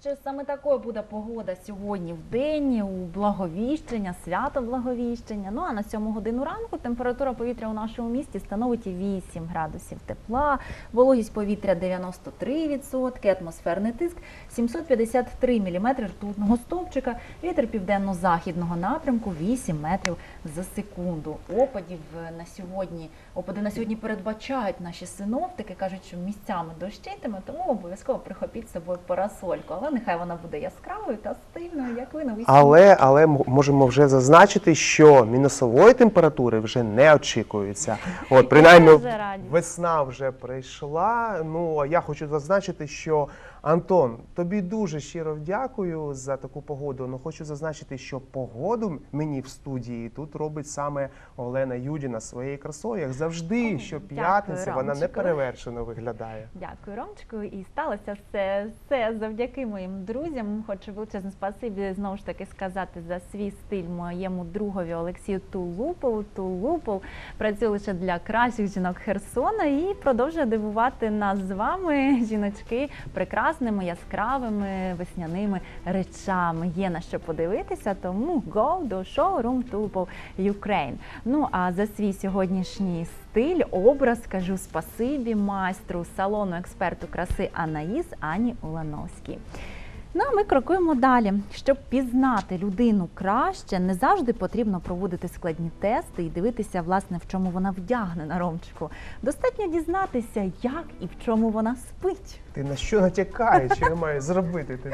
Що саме такою буде погода сьогодні в день у благовіщення, свято благовіщення. Ну а на 7 годину ранку температура повітря у нашому місті становить 8 градусів тепла, вологість повітря 93%, атмосферний тиск 753 мм ртутного стовпчика, вітер південно-західного напрямку 8 метрів за секунду. Опадів на сьогодні, опади на сьогодні передбачають наші синоптики, кажуть, що місцями дощитиме, тому обов'язково прихопіть з собою парасольку. Але нехай вона буде яскравою та стильною, як ви навесні. Але, але можемо вже зазначити, що мінусової температури вже не очікується. От, принаймні, весна вже прийшла. Ну, а я хочу зазначити, що Антон, тобі дуже щиро дякую за таку погоду. Ну хочу зазначити, що погоду мені в студії тут робить саме Олена Юдіна своєю красою. Як завжди, О, що п'ятниця вона неперевершено виглядає. Дякую, Ромчику. І сталося все, все завдяки моїм друзям. Хочу величезне спасибі знову ж таки сказати за свій стиль моєму другові Олексію Тулупову. Тулупов працює лише для кращих жінок Херсона і продовжує дивувати нас з вами, жіночки, прекрасними, яскравими весняними речами. Є на що подивитися, тому go до showroom Тулупов Ukraine. Ну а за свій сьогоднішній стиль, образ кажу спасибі майстру салону експерту краси Анаїс Ані Улановській. Ну а ми крокуємо далі. Щоб пізнати людину краще, не завжди потрібно проводити складні тести і дивитися, власне, в чому вона вдягнена, Ромчику. Достатньо дізнатися, як і в чому вона спить. Ти на що натякаєш? Що я маю зробити? Ти.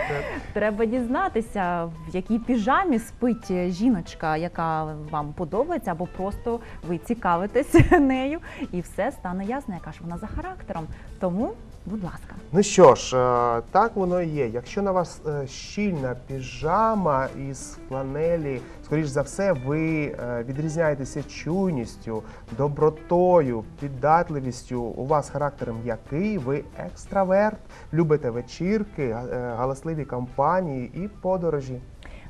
Треба дізнатися, в якій піжамі спить жіночка, яка вам подобається, або просто ви цікавитесь нею, і все стане ясно, яка ж вона за характером. Тому, будь ласка. Ну що ж, е, так воно і є. Якщо на вас е, щільна піжама із фланелі, скоріш за все, ви е, відрізняєтеся чуйністю, добротою, піддатливістю. У вас характер м'який, ви екстраверт, любите вечірки, е, галасливі компанії і подорожі.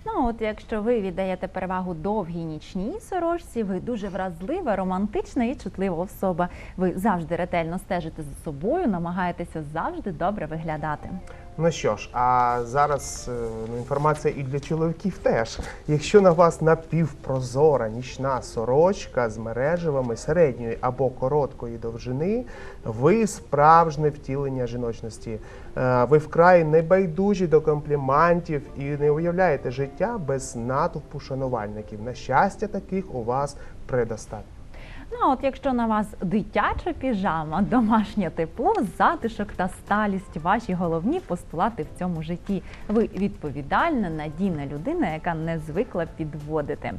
Ну, от якщо ви віддаєте перевагу довгій нічній сорочці, ви дуже вразлива, романтична і чутлива особа. Ви завжди ретельно стежите за собою, намагаєтеся завжди добре виглядати. Ну що ж, а зараз е, ну, інформація і для чоловіків теж. Якщо на вас напівпрозора нічна сорочка з мережевами середньої або короткої довжини, ви справжнє втілення жіночності. Е, Ви вкрай небайдужі до компліментів і не уявляєте життя без натовпу шанувальників. На щастя, таких у вас предостатньо. Ну, а от якщо на вас дитяча піжама, домашнє тепло, затишок та сталість ваші головні постулати в цьому житті. Ви відповідальна, надійна людина, яка не звикла підводити.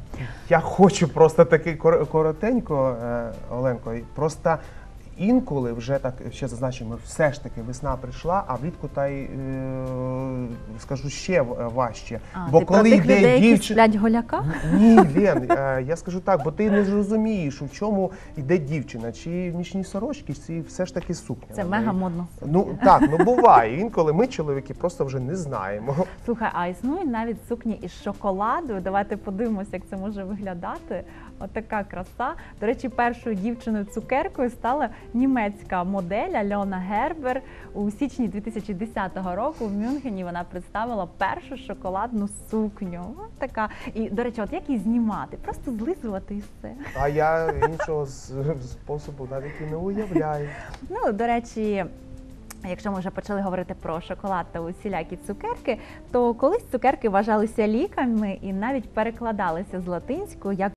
Я хочу просто такий кор- коротенько, е, Оленко, просто інколи вже так ще зазначимо, все ж таки весна прийшла, а влітку та й е, скажу ще важче. А, бо ти коли про тих йде людей, які дівчина. сплять голяка? Ні, Лен, е, я скажу так, бо ти не зрозумієш, в чому йде дівчина, чи в нічній сорочці, чи все ж таки сукня. Це мега модно. Ну так, ну буває. Інколи ми, чоловіки, просто вже не знаємо. Слухай, а існують навіть сукні із шоколаду. Давайте подивимося, як це може виглядати. Отака краса. До речі, першою дівчиною цукеркою стала німецька модель Альона Гербер. У січні 2010 року в Мюнхені вона представила першу шоколадну сукню. От така. І, до речі, от як її знімати? Просто злизувати і все. А я іншого способу навіть і не уявляю. Ну, до речі. Якщо ми вже почали говорити про шоколад та усілякі цукерки, то колись цукерки вважалися ліками і навіть перекладалися з латинської як